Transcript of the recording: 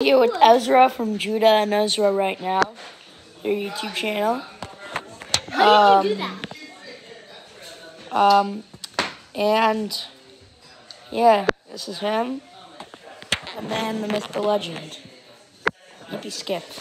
Here with Ezra from Judah and Ezra right now, their YouTube channel. Um. Um, and yeah, this is him, the man, the myth, the legend. Hippie Skip.